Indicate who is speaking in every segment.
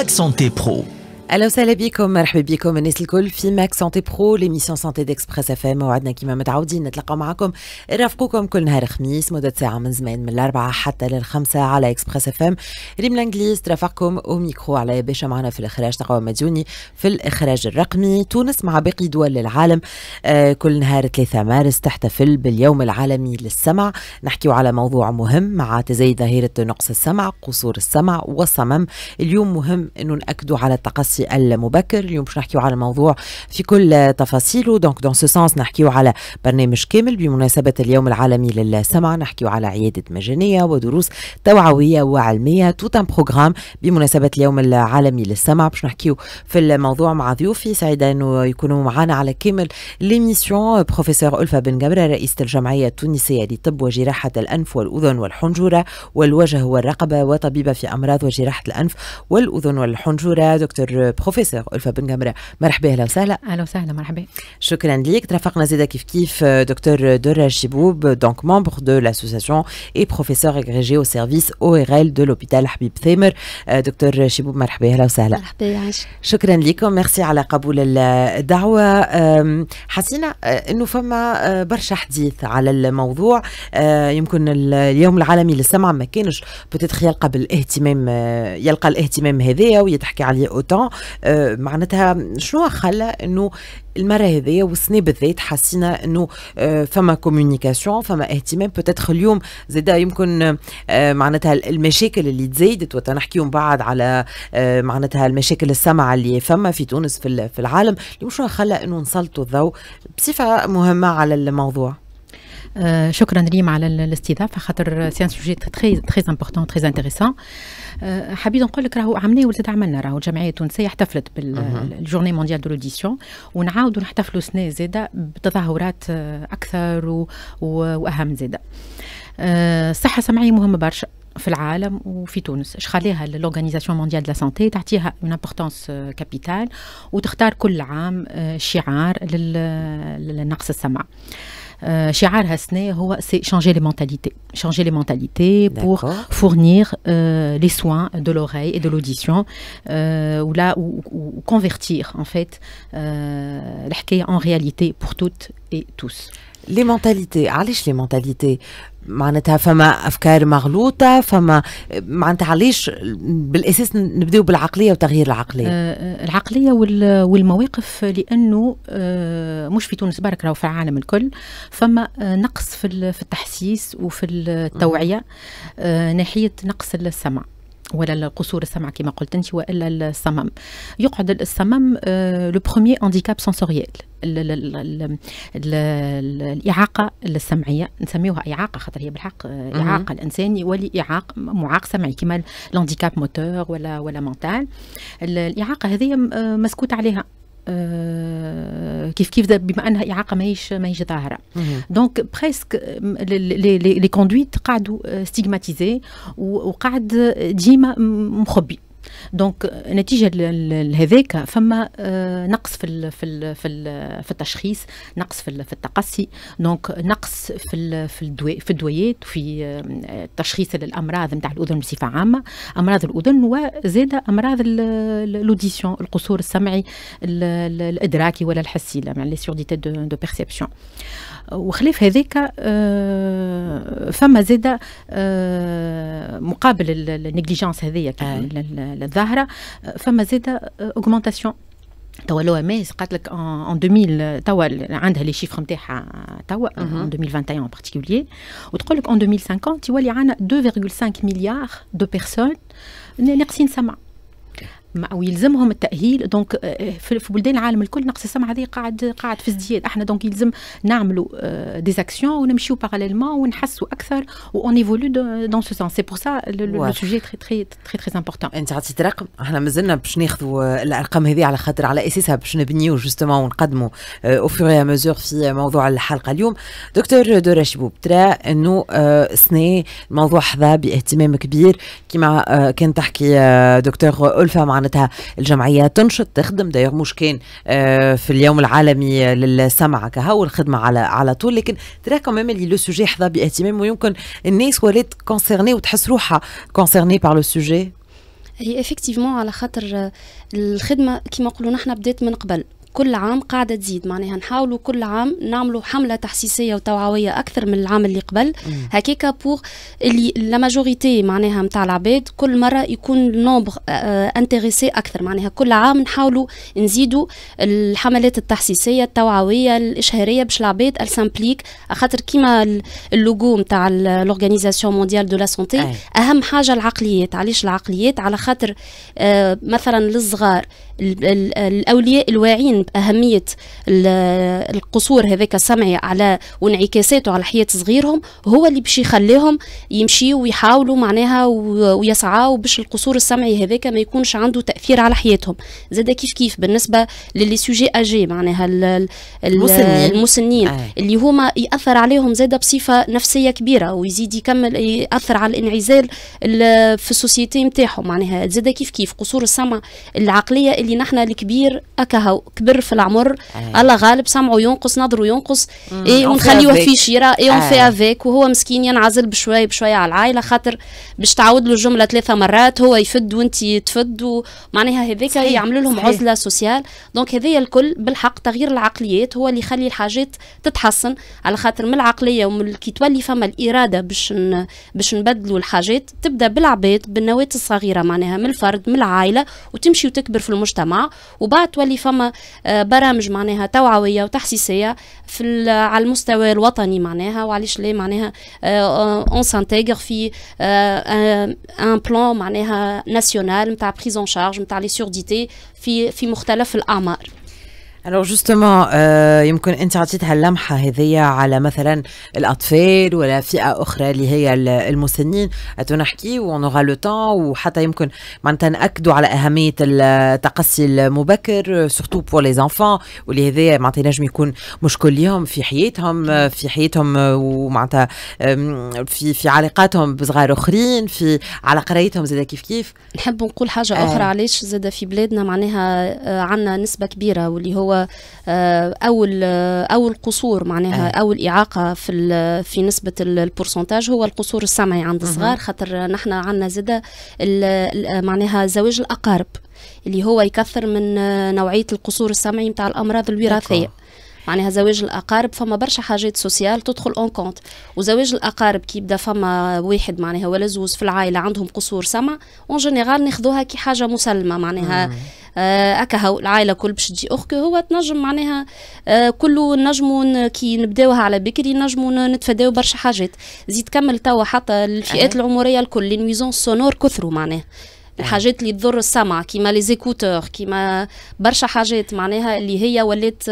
Speaker 1: Mag Santé Pro
Speaker 2: أهلا وسهلا بكم مرحبا بكم الناس الكل في Mag Santé Pro l'émission santé d'Express FM موعدنا كيما متعودين نتلاقى معكم نرافقوكم كل نهار خميس مدة ساعة من زمان من الأربعة حتى للخمسة على Express FM ريم الإنجليز ترافقكم وميكرو على باشا معنا في الإخراج تقوى مديوني في الإخراج الرقمي. تونس مع باقي دول العالم آه كل نهار 3 مارس تحتفل باليوم العالمي للسمع. نحكيو على موضوع مهم مع تزايد ظاهرة نقص السمع قصور السمع والصمم. اليوم مهم انه نأكدوا على التقصي المبكر. اليوم باش نحكيو على الموضوع في كل تفاصيله. donc dans ce sens نحكيو على برنامج كامل بمناسبة اليوم العالمي للسمع. نحكيو على عيادة مجانية ودروس توعوية وعلمية. tout un programme بمناسبة اليوم العالمي للسمع. باش نحكيو في الموضوع مع ضيوفي. سعيدة أنه يكونوا معنا على كامل l'émission professeur ألفة بن جمرة رئيسة الجمعية التونسية لطب وجراحة الأنف والأذن والحنجرة والوجه والرقبة وطبيبة في أمراض وجراحة الأنف والأذن والحنجرة. دكتور بروفيسور ألفا بن جمرة. مرحبا أهلا وسهلا.
Speaker 3: أهلا وسهلا مرحبا.
Speaker 2: شكرا ليك. ترافقنا زيدا كيف كيف دكتور درة شبوب donc membre de l'association et professeur agrégé au service ORL de l'hôpital حبيب ثامر دكتور شبوب مرحبا أهلا وسهلا
Speaker 4: مرحبا يعيش
Speaker 2: شكرا لكم ميرسي على قبول الدعوة حسينا انه فما برشا حديث على الموضوع. أه، يمكن ال- اليوم العالمي للسمع ما كانش peut-être يلقى بالإهتمام أه، يلقى الإهتمام هذايا ويتحكي عليه autant أه، معناتها شنو خلى إنه المرة هذيا والسنة بالذات حسينا إنه أه، فما communication فما اهتمام. peut-être اليوم زادا يمكن أه، معناتها المشاكل اللي تزايدت وتنحكيهم بعد على معناتها المشاكل السمع اللي فما في تونس في ال- في العالم. اليوم شنو خلى إنه نسلطوا الضوء بصفة مهمة على الموضوع؟
Speaker 3: آه شكرا ريم على ال- الاستضافة خاطر c'est un sujet très très important très intéressant آه حبيت نقول لك راهو عملنا ولزاد عملنا راهو الجمعيه التونسيه احتفلت بال journée mondiale de l'audition ونعاودوا نحتفلوا سنة زادة بتظاهرات أكثر و- و- وأهم زادة. الصحه السمعيه مهمة برشا في العالم وفي تونس. إش خليها l'Organisation mondiale de la santé تعطيها une importance كابيتال وتختار كل عام آه، شعار لل- للنقص السمع. Euh, Shi'ar c'est changer les mentalités. Changer les mentalités pour fournir euh, les soins de l'oreille et de l'audition, euh, ou là, ou, convertir en fait euh, l'hakaya en réalité pour toutes et tous.
Speaker 2: لي مونتاليتي علاش لي مونتاليتي معناتها فما أفكار مغلوطة فما معناتها علاش بالأساس نبداو بالعقلية وتغيير العقلية؟
Speaker 3: آه، العقلية وال- والمواقف لأنه آه، مش في تونس برك راهو في العالم الكل. فما آه، نقص في ال- في التحسيس وفي التوعية آه، ناحية نقص السمع. ولا القصور السمع كما قلت أنت وإلا الصمم. يقعد الصمم le premier handicap sensoriel الإعاقة السمعية نسميوها إعاقة خاطر هي بالحق آه،. إعاقة الإنسان يولي اعاق معاق سمعي. كما ال handicap moteur ولا ولا mental ال- الإعاقة هذه آه، مسكوت عليها. كيف كيف بما انها اعاقه ماهيش ماهيش ظاهره
Speaker 2: مهم.
Speaker 3: donc presque les conduites قعدوا stigmatisés وقعد ديما م- مخبي donc نتيجة ل- ل- لهذاك فما آه، نقص في ال في ال في ال في التشخيص نقص في في التقصي donc نقص في ال في الدوا في الدويات وفي آه، تشخيص الأمراض نتاع الأذن بصفة عامة. أمراض الأذن وزاد أمراض ال audition القصور السمعي ال- ال- الإدراكي ولا الحسي les surdités de de perception وخلاف هذاك آه، فما زاد آه، مقابل ال- ال- ال négligence هذيا الظاهرة آه، فما زاد augmentation توا l'OMS قالت لك en 2000 توا عندها les chiffres نتاعها توا. en 2021 en particulier وتقول لك en 2050 يولي عندنا 2.5 مليار de personnes ناقصين سمع مع- ويلزمهم التأهيل. donc آه، في في بلدان العالم الكل نقص السمع هذه قاعد قاعد في ازدياد. إحنا donc يلزم نعملوا des actions ونمشيو parallèlement ونحسوا أكثر on évolue dans ce sens c'est pour ça
Speaker 2: le.
Speaker 3: sujet très très très très important
Speaker 2: انت عطيت رقم إحنا مازلنا باش ناخذوا الأرقام هذه على خاطر على أساسها باش نبنيو justement ونقدموا au fur et à mesure في موضوع الحلقة اليوم. دكتور دورا شبوب ترى إنه آه، سنة الموضوع حظى باهتمام كبير. كما آه، كان تحكي آه، دكتور ألفا معناتها الجمعية تنشط تخدم. دايوغ مش كان آه، في اليوم العالمي للسمع كهو الخدمة على على طول. لكن ترى كمان اللي le sujet حظى باهتمام ويمكن الناس ولات concernée وتحس روحها concernée par le sujet
Speaker 1: هي effectivement على خاطر الخدمة كما نقولوا نحن بدات من قبل. كل عام قاعدة تزيد. معناها نحاولوا كل عام نعملوا حملة تحسيسية وتوعوية أكثر من العام اللي قبل. هكاكا pour اللي la majorité معناها نتاع العباد كل مرة يكون ال nombre intéressé أكثر. معناها كل عام نحاولوا نزيدوا الحملات التحسيسية التوعوية الإشهارية باش العباد السامبليك خاطر كيما اللوغو نتاع l'Organisation mondiale de la santé أهم حاجة العقليات. علاش العقليات؟ على خاطر آه مثلا للصغار الأولياء الواعيين باهميه القصور هذاك السمعي على وانعكاساته على حياة صغيرهم هو اللي باش يخليهم يمشيوا ويحاولوا معناها ويسعوا باش القصور السمعي هذاك ما يكونش عنده تأثير على حياتهم. زاد كيف كيف بالنسبة للي سوجي أجي معناها المسنين, المسنين آه. اللي هما يأثر عليهم زاد بصفة نفسية كبيرة ويزيد يكمل يأثر على الانعزال في ال société نتاعهم معناها. زاد كيف كيف قصور السمع العقلية اللي نحن الكبير اكهو كبر في العمر. آه. الله غالب سمعه ينقص نظره ينقص. إيه ونخليه في شيره إيه on vit avec وهو مسكين ينعزل بشوي بشوي على العائلة خاطر باش تعاود له الجمله ثلاثة مرات هو يفد وانت تفد ومعناها هذاك يعملوا لهم عزلة sociale. donc هذايا الكل بالحق تغيير العقليات هو اللي يخلي الحاجات تتحسن. على خاطر من العقلية ومن كي تولي فما الإرادة باش باش نبدلوا الحاجات تبدأ بالعباد بالنواه الصغيرة معناها من الفرد من العائلة وتمشي وتكبر في المجتمع. وبعد تولي فما آه، برامج معناها توعوية وتحسيسية في على المستوى الوطني معناها وعلاش ليه معناها on s'intègre في un plan معناها national نتاع prise en charge نتاع les surdités في في مختلف الأعمار.
Speaker 2: alors justement euh, يمكن أنت عطيتها اللمحه هذيا على مثلا الأطفال ولا فئة أخرى اللي هي المسنين نحكي ونغا لو طون وحتى يمكن معناتها نأكدوا على أهمية التقصي المبكر surtout pour les enfants واللي هذايا معناتها ينجم يكون مشكل ليهم في حياتهم في حياتهم ومعناتها في في علاقاتهم بصغار أخرين في على قرايتهم زاد كيف كيف
Speaker 1: نحب نقول حاجة آه. أخرى علاش زاد في بلادنا معناها آه، عندنا نسبة كبيرة واللي هو آه، أول آه، أول قصور معناها آه. أول إعاقة في في نسبة ال pourcentage هو القصور السمعي عند الصغار خاطر نحن عندنا زادة معناها زواج الأقارب اللي هو يكثر من نوعية القصور السمعي نتاع الأمراض الوراثية. معناها زواج الأقارب فما برشا حاجات social تدخل en compte. وزواج الأقارب كي يبدأ فما واحد معناها ولا زوز في العائلة عندهم قصور سمع en général ناخذوها كي حاجة مسلمة معناها. آه، اكا هو العائلة كل باش تجي اخك هو تنجم معناها آه كله نجموا كي نبداوها على بكري نجموا نتفاداو برشا حاجات. زيد كمل توا حتى الفئات العمرية الكل les nuisances sonores كثروا معناها. الحاجات اللي تضر السمع كيما les écouteurs كيما برشا حاجات. معناها اللي هي ولات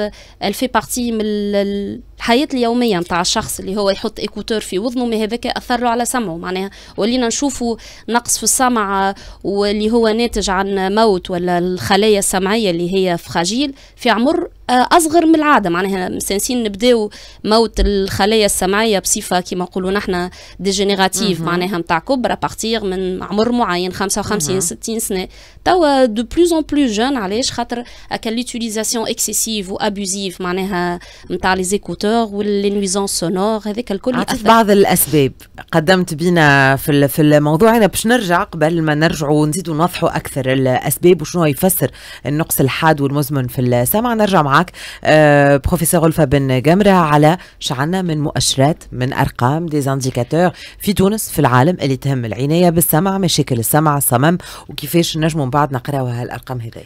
Speaker 1: elle fait partie من الحياة اليومية نتاع الشخص اللي هو يحط écouteurs في وذنه ما هذاك اثر على سمعه. معناها ولينا نشوفوا نقص في السمع واللي هو ناتج عن موت ولا الخلايا السمعية اللي هي fragiles في عمر أصغر من العادة. معناها مستانسين نبداو موت الخلايا السمعية بصفة كما نقولوا نحن dégénérative معناها نتاع كبر à partir من عمر معين 55 60 سنة. توا de plus en plus jeune علاش؟ خاطر هكا l'utilisation excessive و abusive معناها نتاع les écouteurs و les nuisances sonores هذاك الكل
Speaker 2: عطيت بعض الأسباب قدمت بينا في في الموضوع هنا. باش نرجع قبل ما نرجعوا ونزيدوا نوضحوا أكثر الأسباب وشنو يفسر النقص الحاد والمزمن في السمع نرجع معك آه بروفيسور ألفا بن جمرة على شعنا من مؤشرات من أرقام des indicateurs في تونس في العالم اللي تهم العناية بالسمع مشاكل السمع الصمم وكيفاش نجموا من بعد نقراو هالارقام هذه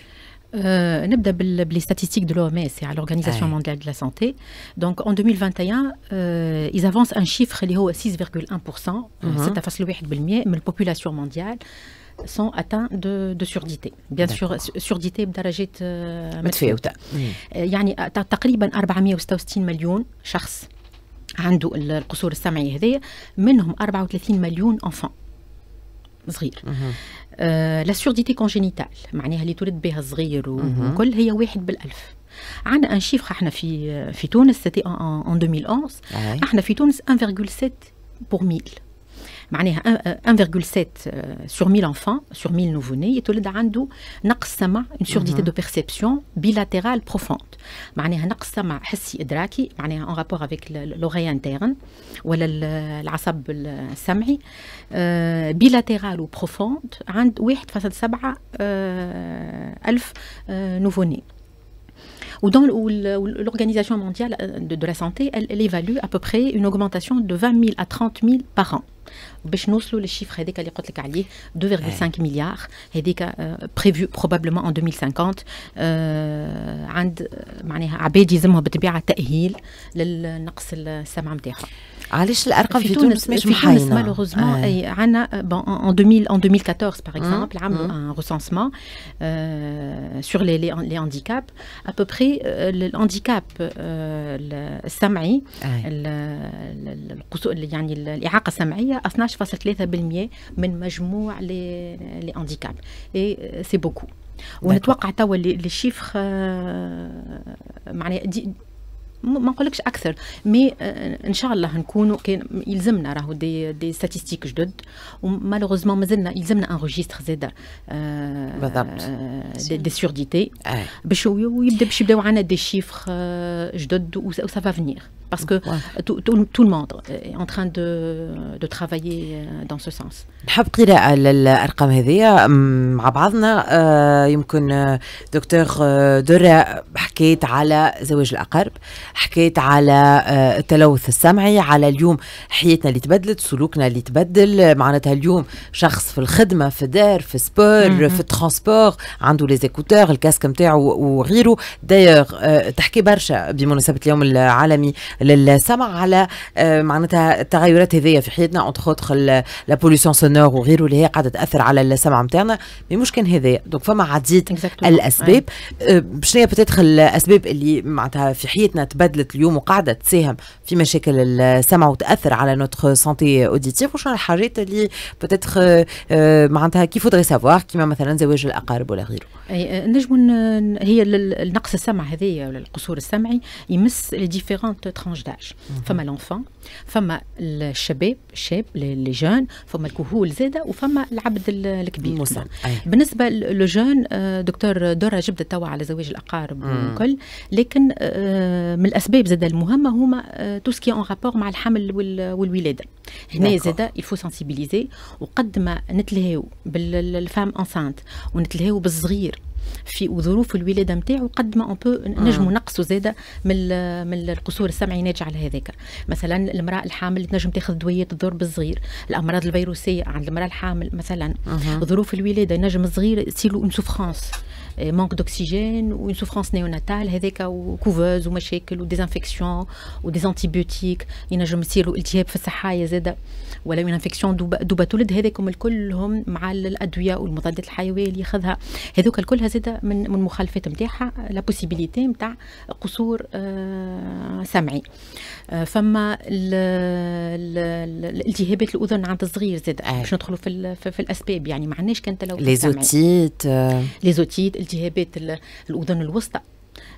Speaker 3: Euh, نبدأ ب les statistiques de l'OMS à l'Organisation mondiale de la santé. Donc en 2021 euh, ils avancent un chiffre اللي هو 6,1% 6.1% من ال population mondiale sont atteints de, de surdité. Bien sûr surdité بدرجات
Speaker 2: متفاوتة
Speaker 3: يعني تقريبا 466 مليون شخص عنده القصور السمعي هذايا منهم 34 مليون enfant صغير. آه la surdité congénitale معناها اللي تولد بها صغير وكل هي واحد بالألف. عندنا un chiffre إحنا في في تونس c'était en 2011 إحنا في تونس 1.7 pour mille معناها 1,7 sur 1000 enfants sur 1000 nouveau-nés يتولد عنده نقص سمع une surdité de perception bilatérale profonde معناها نقص سمع حسي ادراكي معناها en rapport avec l'oreille interne ولا العصب السمعي bilatéral ou profonde عند 1.7 ألف nouveau-nés ou dans l'Organisation mondiale de, de, la santé, elle, elle, évalue à peu près une augmentation de 20 000 à 30 000 par an. باش نوصلوا لل chiffre هذاك اللي قلت لك عليه 2,5 مليار هذيك prévue probablement en 2050 عند معناها عباد يلزمها بالطبيعه تأهيل للنقص السمع نتاعها
Speaker 2: علاش الأرقام في تونس مش محينة؟
Speaker 3: malheureusement أي عندنا bon en 2000 en 2014 par exemple عملوا un les les handicaps. À peu près ال handicap السمعي يعني الإعاقة السمعية 12.3% من مجموع les les handicaps et c'est beaucoup ونتوقع توا les chiffres معناها ما نقولكش أكثر. mais إن شاء الله نكونوا كان يلزمنا راهو des des statistiques جدد و malheureusement مازلنا يلزمنا un registre زاده
Speaker 2: بالضبط.
Speaker 3: de, de surdité باش ويبدا باش يبداو عندنا des chiffres جدد و ça va venir parce que tout, tout, tout, le monde est en train de, de travailler dans ce sens.
Speaker 2: نحب قراءة للأرقام هذه مع بعضنا يمكن دكتور درة حكيت على زواج الأقارب. حكيت على التلوث السمعي على اليوم حياتنا اللي تبدلت سلوكنا اللي تبدل. معناتها اليوم شخص في الخدمة في الدار في sport في ال transport عنده les écouteurs ال casque نتاعو وغيره. دايوغ تحكي برشا بمناسبة اليوم العالمي للسمع على معناتها التغيرات هذيا في حياتنا outre la pollution sonore وغيره اللي هي قاعدة تأثر على السمع نتاعنا mais مش كان هذايا. donc فما عديد الأسباب. شنو هي peut-être الأسباب اللي معناتها في حياتنا تبدلت اليوم وقاعدة تساهم في مشاكل السمع وتأثر على notre santé auditive. وشنو الحاجات اللي peut-être معناتها qu'il faudrait savoir كيما مثلا زواج الأقارب ولا غيره.
Speaker 3: أي نجم هي النقص السمع هذايا ولا القصور السمعي يمس les différentes tranches d'âge فما l'enfant فما الشباب الشاب les jeunes فما الكهول زاده وفما العبد الكبير.
Speaker 2: مسلم
Speaker 3: بالنسبة le jeune دكتور دورا جبدت توا على زواج الأقارب والكل لكن من الأسباب زادة المهمة هما tout ce qui en rapport مع الحمل والولادة. هنا زادة il faut sensibiliser وقد ما نتلهاو بال femme enceinte ونتلهاو بالصغير في وظروف الولادة نتاعو قد ما on peut نجموا نقصوا زادة من من القصور السمعي ناجع على هذاك. مثلا المرأة الحامل تنجم تاخذ دويات تضر بالصغير الأمراض الفيروسية عند المرأة الحامل مثلا. ظروف الولادة نجم الصغير تصير une souffrance manque d'oxygène و une souffrance néonatale هذاك و couveuse ومشاكل و des infections و des antibiotiques ينجم يصير له التهاب في السحايا زاده ولا من infection دوب ما تولد هذاكم الكلهم مع الادويه والمضادات الحيويه اللي ياخذها هذوك الكلها زاده من من المخلفات نتاعها la possibilité نتاع قصور آه سمعي آه فما الالتهابات الاذن عند الصغير زاد باش ندخلوا في, في, الاسباب يعني ما عندناش كان تلوث
Speaker 2: les otites
Speaker 3: les otites التهابات الأذن الوسطى.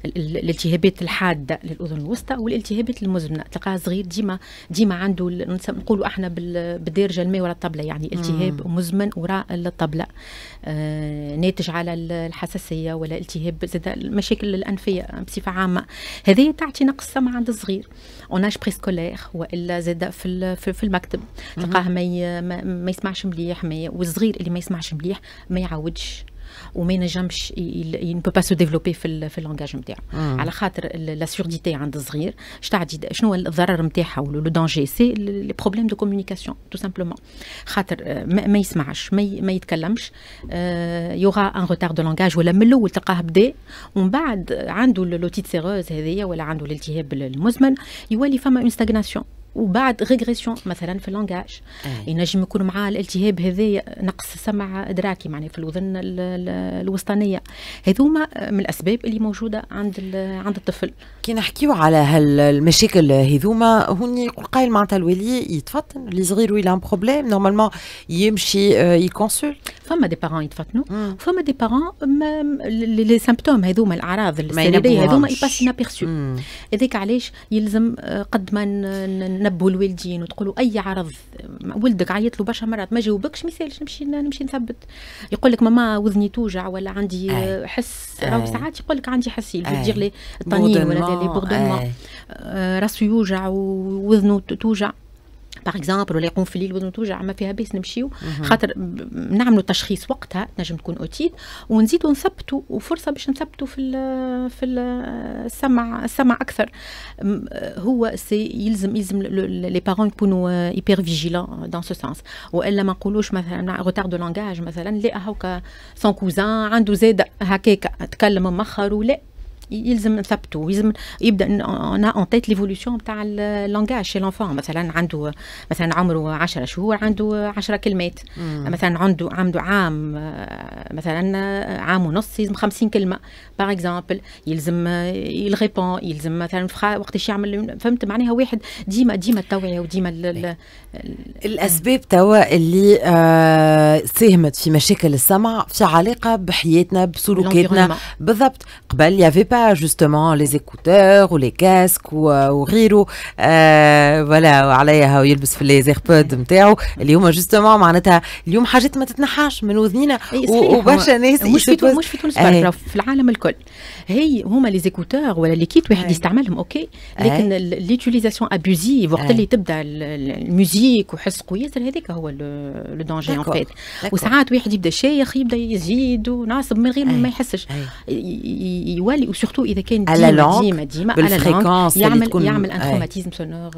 Speaker 3: الالتهابات الحادة للأذن الوسطى والالتهابات المزمنة. تلقاه صغير ديما ديما عنده نقولوا إحنا بالدارجه الماء وراء الطبلة يعني التهاب مم. مزمن وراء الطبلة. آه ناتج على الحساسية ولا التهاب زاد المشاكل الأنفية بصفة عامة. هذه تعطي نقص سمع عند الصغير. en âge préscolaire وإلا زاد في في المكتب. تلقاه ما, ما يسمعش مليح والصغير اللي ما يسمعش مليح ما يعودش وما ينجمش pas se développer في في ال langage نتاعو على خاطر la surdité عند الصغير تعدي شنو الضرر نتاعها le danger c'est les problèmes de communication tout simplement خاطر ما يسمعش ما, ما يتكلمش il y aura un retard de langage ولا من الأول تلقاه بدا ومن بعد عنده l'otite séreuse هذيا ولا عنده الالتهاب المزمن يولي فما une stagnation وبعد régression مثلا في ال langage ينجم يكون معاه الالتهاب هذايا نقص سمع إدراكي معناها في الاذن الوسطانية. هذوما من الأسباب اللي موجودة عند عند الطفل.
Speaker 2: كي نحكيو على هالمشاكل هذوما هوني يقول قايل معناتها الوالي يتفطن. اللي صغير وإلا un problème normalement يمشي ي consulte
Speaker 3: فما des parents يتفطنوا. فما des parents les symptômes هذوما الأعراض السريرية هذوما يpasse inaperçu هذاك علاش يلزم قد ما نبهوا الوالدين وتقولوا أي عرض ولدك عيط له برشا مرات ما جاوبكش ما يسالش نمشي نمشي نثبت. يقول لك ماما وذني توجع ولا عندي أي. حس راهو ساعات يقول لك عندي حسيل دير لي الطنين ولا les bourdonnements. راسه يوجع ووذنه توجع. par exemple ولا يقوم في الليل وذنه توجع ما فيها بيس نمشيو. خاطر نعملوا تشخيص وقتها نجم تكون otite ونزيدوا نثبتوا وفرصة باش نثبتوا في ال في السمع السمع أكثر. هو سي يلزم يلزم les parents يكونوا hyper vigilants dans ce sens وإلا ما نقولوش مثلا retard de langage مثلا لا هاكا son cousin عنده زاد هكاك تكلم مخر ولا. يلزم نثبتوا يلزم يبدأ أنا en tête l'évolution تاع ال langage chez l'enfant مثلا عنده مثلا عمره 10 شهور عنده 10 كلمات. مم. مثلا عنده عنده عام مثلا عام ونص يلزم 50 كلمة باغ اكزومبل يلزم يلغيبون يلزم مثلا وقتاش يعمل فهمت؟ معناها واحد ديما ديما التوعية وديما
Speaker 2: الأسباب توا اللي آه ساهمت في مشاكل السمع في علاقة بحياتنا بسلوكاتنا. بالضبط. قبل يافي با جوستومون لي زيكوتور ولي كاسك وغيره آه فوالا وعليها ويلبس في لي زيربود نتاعو اللي هما جوستومون معناتها اليوم حاجات ما تتنحاش من وذنينا وبرشا ناس
Speaker 3: مش في مش في تونس برا في العالم الكل. هي هما les écouteurs ولا les kits واحد يستعملهم OK. لكن l'utilisation abusive وقت اللي تبدأ ال musique وحس قوي هذاك هو le danger en fait وساعات واحد يبدأ شيخ يبدأ يزيد وناصب من غير ما يحسش. يولي و surtout إذا كان ديما ديما ديما
Speaker 2: على
Speaker 3: يعمل يعمل un traumatisme sonore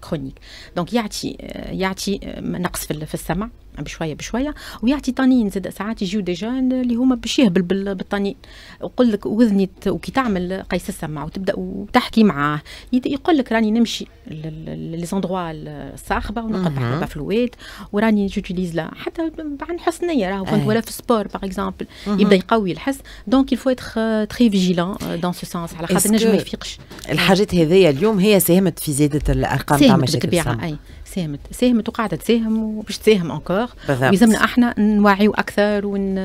Speaker 3: chronique donc يعطي يعطي نقص في السمع. بشوية بشوية. ويعطي طنين زاد ساعات يجيو des jeunes اللي هما باش يهبل بالطنين. يقول لك وذني وكي تعمل قيس السمع وتبدأ وتحكي معاه. يقول لك راني نمشي les endroits الصاخبه ونقطع ال baffleوات وراني j'utilise لا حتى عن حسن نية راهو. كنت ولا في sport par exemple يبدأ يقوي الحس. donc il faut être très vigilant dans ce sens على خاطر نجم ما يفيقش.
Speaker 2: الحاجات هذيا اليوم هي ساهمت في زيادة الأرقام تاع مشاكل السمع؟
Speaker 3: أي. ساهمت. ساهمت وقاعدة تساهم وباش تساهم encore ويلزمنا إحنا نوعيو أكثر ون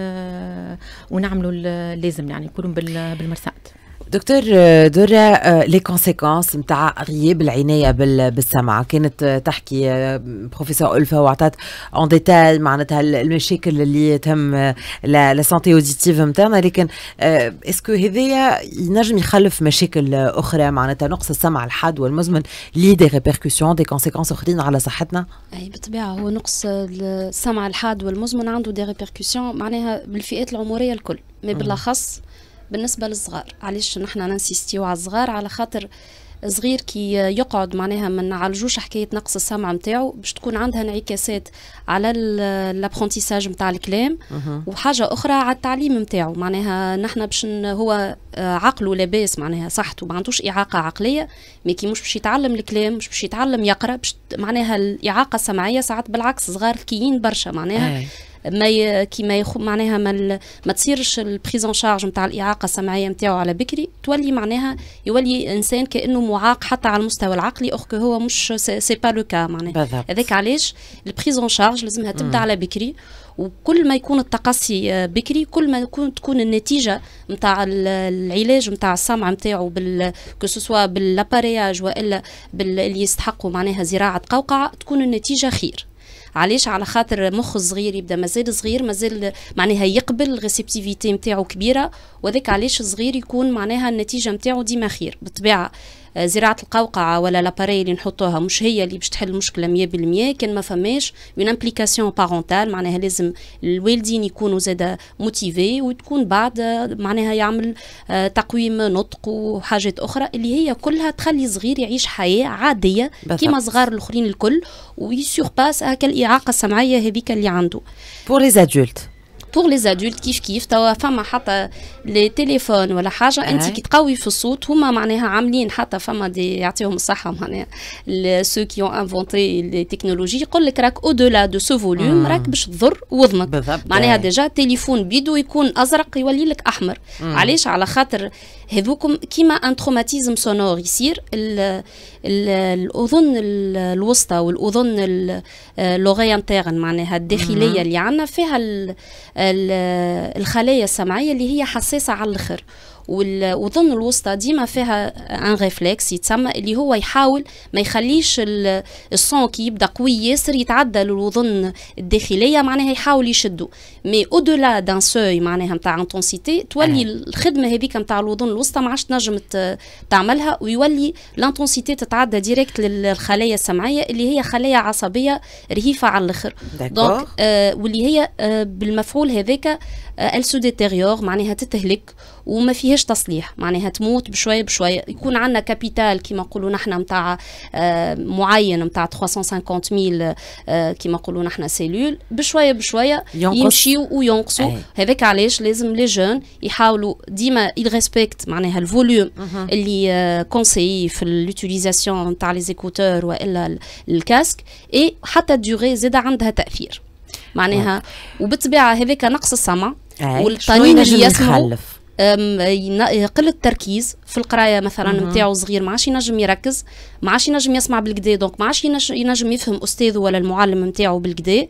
Speaker 3: ونعملوا اللازم يعني نكونوا بالمرصاد.
Speaker 2: دكتور درة les conséquences نتاع غياب العناية بالسمع. كانت تحكي بروفيسور ألفة وعطات en détail معناتها المشاكل اللي تهم la santé auditive نتاعنا لكن est-ce que هذايا ينجم يخلف مشاكل أخرى؟ معناتها نقص السمع الحاد والمزمن les des répercussions des conséquences أخرين على صحتنا؟
Speaker 1: أي بالطبيعة هو نقص السمع الحاد والمزمن عنده des répercussions معناها بالفئات العمرية الكل. ما بالأخص بالنسبة للصغار. علاش نحن نinsistيو على الصغار؟ على خاطر صغير كي يقعد معناها ما نعالجوش حكاية نقص السمع نتاعو باش تكون عندها انعكاسات على ال apprentissage نتاع الكلام. وحاجة أخرى على التعليم نتاعو معناها نحن باش هو آه، عقله لاباس معناها صحته. ما عندوش إعاقة عقلية. mais كي مش باش يتعلم الكلام مش باش يتعلم يقرأ باش معناها الإعاقة السمعية ساعات بالعكس صغار ذكيين برشا معناها. ما ي... كي ما. معناها ما, ال... ما تصيرش ال prise en charge نتاع الإعاقة السمعية نتاعو على بكري تولي معناها يولي إنسان كأنه معاق حتى على المستوى العقلي alors هو مش c'est pas le cas معناها. هذاك علاش؟ ال prise en charge لازمها تبدأ على بكري وكل ما يكون التقصي آه، بكري كل ما يكون تكون النتيجة نتاع العلاج نتاع السمع نتاعو بال كو بال appareillage وإلا باللي يستحقوا معناها زراعة قوقعة تكون النتيجة خير. علاش على خاطر مخ صغير يبدأ مازال صغير مازال معناها يقبل ال réceptivité نتاعو كبيرة وذاك علاش صغير يكون معناها النتيجة نتاعو ديما خير. بالطبيعة زراعة القوقعة ولا l'appareil اللي نحطوها مش هي اللي باش تحل المشكلة 100% كان ما فماش une implication parentale معناها لازم الوالدين يكونوا زاده motivés وتكون بعد آه، معناها يعمل آه، تقويم نطق وحاجات أخرى اللي هي كلها تخلي صغير يعيش حياة عادية كيما صغار الآخرين الكل وي surpasse هكا الإعاقة السمعية هذيك اللي عنده.
Speaker 2: pour les
Speaker 1: pour les adultes كيف كيف توا فما حتى les téléphones ولا حاجة انت كي تقوي في الصوت هما معناها عاملين حتى فما des يعطيهم الصحه معناها ceux qui ont inventé les technologies يقول لك راك au-delà de ce volume راك باش تضر وذنك بالضبط معناها déjà تليفون بيدو يكون ازرق يولي لك احمر. علاش على خاطر هذوكم كيما un traumatisme sonore يصير الأذن الوسطى والأذن l'oreille interne معناها الداخلية اللي عندنا فيها الخلايا السمعية اللي هي حساسة على الآخر. والأذن الوسطى ديما فيها un réflexe يتسمى اللي هو يحاول ما يخليش ال son كي يبدأ قوي ياسر يتعدى للأذن الداخلية معناها يحاول يشدو. mais au-delà d'un seuil معناها نتاع intensité تولي الخدمة هذيك نتاع الأذن الوسطى ما عادش تنجم تعملها ويولي l'intensité تتعدى directe للخلايا السمعية اللي هي خلايا عصبية رهيفة على الآخر. donc آه واللي هي آه بالمفعول هذاك elle se détériore معناها تتهلك. وما فيهاش تصليح. معناها تموت بشويه بشويه يكون عندنا capital كيما نقولوا نحن نتاع آه معين نتاع 350 آه كيما نقولوا نحن cellules بشويه بشويه يمشيو وينقصوا هذاك علاش لازم les jeunes يحاولوا ديما ils respectent معناها ال volume اللي conseillé في l'utilisation نتاع les écouteurs والا ال casque. اي حتى ال durée زاد عندها تأثير. معناها وبالطبيعة هذاك نقص السمع
Speaker 2: والطنين اللي يسمعوا
Speaker 1: يقل التركيز في القراية مثلا نتاعو صغير ما عادش ينجم يركز ما عادش ينجم يسمع بالكدا donc ما عادش ينجم يفهم أستاذه ولا المعلم نتاعو بالكدا.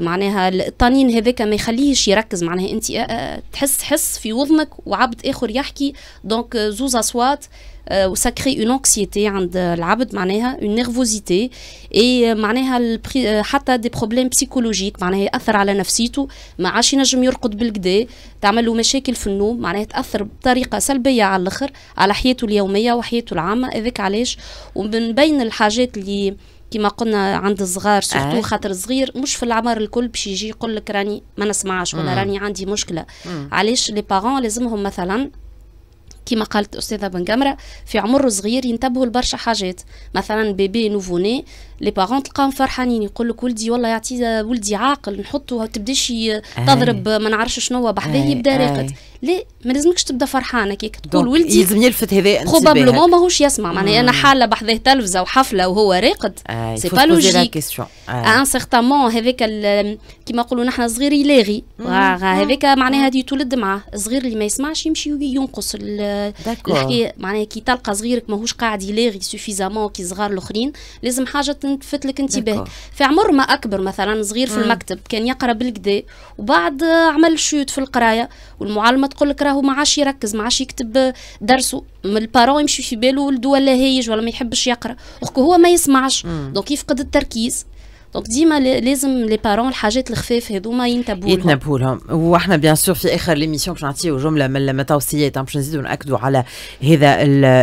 Speaker 1: معناها الطنين هذاك ما يخليهش يركز معناها أنت تحس حس في وذنك وعبد آخر يحكي. donc زوز أصوات و ça crée une anxiété عند العبد معناها une nervosité اي معناها حتى des problèmes psychologiques معناها يأثر على نفسيته. ما عادش ينجم يرقد بالكدا. تعمل له مشاكل في النوم معناها تأثر بطريقة سلبية على الآخر. على حياته اليومية وحياته العامة. هذاك علاش؟ ومن بين الحاجات اللي كما قلنا عند الصغار surtout خاطر صغير مش في العمر الكل باش يجي يقول لك راني ما نسمعش ولا راني عندي مشكلة. علاش؟ les parents لازمهم مثلا كما قالت أستاذة بن جمرة في عمر صغير ينتبهوا لبرشا حاجات. مثلا bébé nouveau-né les parents تلقاهم فرحانين يقول لك ولدي والله يعطي ولدي عاقل نحطه تبداش تضرب ما نعرفش شنو بحذاه يبدأ راقد لا ما لازمكش تبدأ فرحانة كيك تقول ولدي
Speaker 2: يلزم يلفت هذا
Speaker 1: probablement ماهوش يسمع معناها أنا حالة بحذاه تلفزة وحفلة وهو راقد
Speaker 2: c'est pas logique
Speaker 1: un certain moment هذاك كيما نقولوا نحن صغير يلاغي. هذاك معناها تولد معاه. الصغير اللي ما يسمعش يمشي ينقص الحكاية. معناها كي تلقى صغيرك ماهوش قاعد يلاغي suffisamment كي صغار الأخرين لازم حاجة تلفت لك انتباه. في عمر ما أكبر مثلا صغير في المكتب كان يقرأ بالكدا وبعد عمل chute في القراية والمعلمه تقول لك راهو ما عادش يركز ما عادش يكتب درسه. من ال parents يمشي في باله ولده ولا هايج ولا ما يحبش يقرأ. هو ما يسمعش. donc يفقد التركيز. donc ديما لازم les parents الحاجات الخفاف هذوما ينتبهوا
Speaker 2: لهم يتنبهوا لهم وإحنا bien sûr في اخر l'émission باش نعطيو جمله من المتوصيات باش نزيدوا ناكدوا على هذا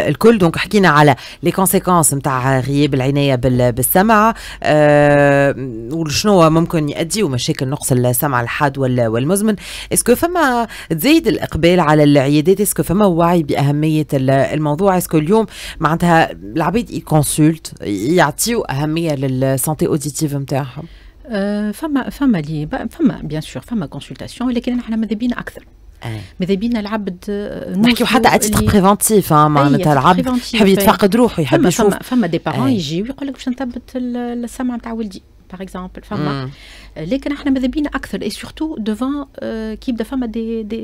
Speaker 2: الكل donc حكينا على les conséquences نتاع غياب العنايه بالسمع أه وشنو ممكن يؤدي ومشاكل نقص السمع الحاد والمزمن est-ce que فما تزيد الاقبال على العيادات est-ce que فما وعي باهميه الموضوع est-ce que اليوم معناتها العباد ي consultent يعطيو اهميه لل santé auditive نتاعهم
Speaker 3: أه فما فما لي فما bien sûr فما consultations ولكن إحنا ماذا بينا أكثر؟ ماذا بينا العبد
Speaker 2: نحكيو حتى à titre préventif معناتها العبد يحب يتفقد روحه يحب يشوف.
Speaker 3: فما, فما des parents يجيو يقول لك باش نثبت السمع نتاع ولدي par exemple فما. لكن إحنا ماذا بينا أكثر؟ et surtout devant كي يبدا فما دي دي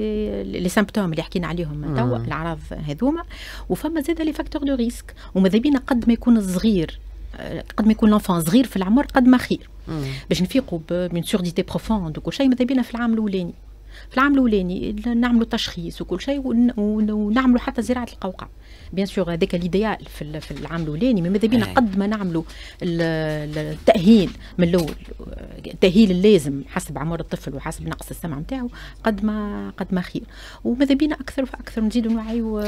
Speaker 3: les symptômes اللي حكينا عليهم توا الأعراض هذوما وفما زاد les facteurs de risque وماذا بينا قد ما يكون الصغير قد ما يكون l'enfant صغير في العمر قد ما خير. باش نفيقوا من surdité profonde وكل شيء ماذا بينا في العام الأولاني؟ في العام الأولاني نعملوا تشخيص وكل شيء ونعملوا حتى زراعة القوقع bien sûr هذاك ال idéal في, في العام الأولاني ماذا بينا؟ قد ما نعملوا التأهيل من الأول التاهيل اللازم حسب عمر الطفل وحسب نقص السمع نتاعو قد ما قد ما خير. وماذا بينا أكثر فاكثر نزيدوا نوعيو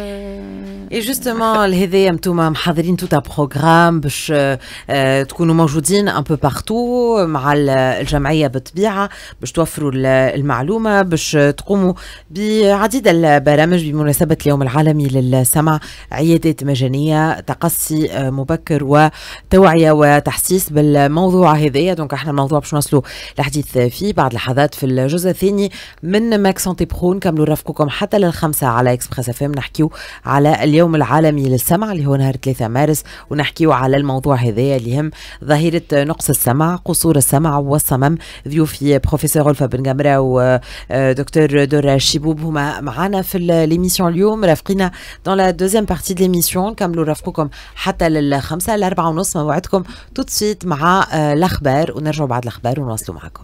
Speaker 2: et justement هذايا انتوما محضرين tout un programme باش تكونوا موجودين un peu partout مع الجمعية بالطبيعه باش توفروا المعلومة باش تقوموا بعديد البرامج بمناسبة اليوم العالمي للسمع عيادات مجانية تقصي مبكر وتوعية وتحسيس بالموضوع هذايا donc إحنا الموضوع باش نوصلوا الحديث فيه بعد لحظات في الجزء الثاني من Mag Santé Pro نكملوا رافقكم حتى للخمسة على Express FM نحكيو على اليوم العالمي للسمع اللي هو نهار 3 مارس ونحكيو على الموضوع هذايا اللي هم ظاهرة نقص السمع قصور السمع والصمم. ضيوفي بروفيسور ألفا بن جمرة ودكتور دورا شيبوب هما معنا في l'émission اليوم. رافقينا dans la deuxième de l'émission نكملوا رافقكم حتى للخمسة لأربعة ونص موعدكم تو سويت مع الأخبار ونرجعوا بعد الأخبار ونواصلوا معكم